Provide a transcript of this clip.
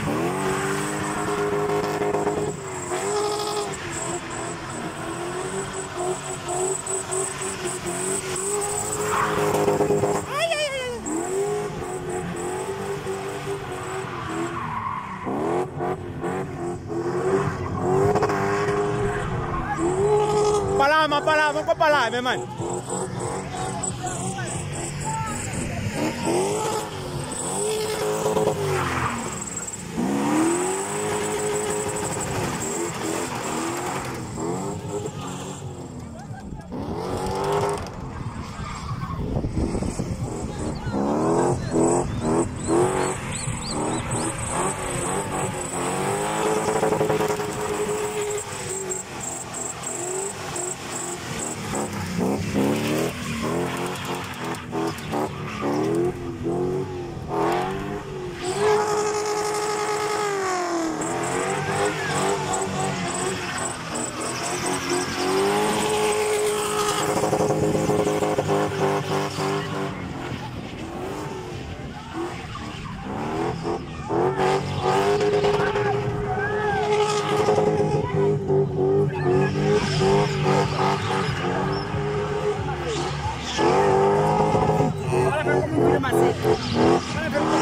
Oh, pra lá, mão pra lá, vamos pra lá, minha mãe. Olha pra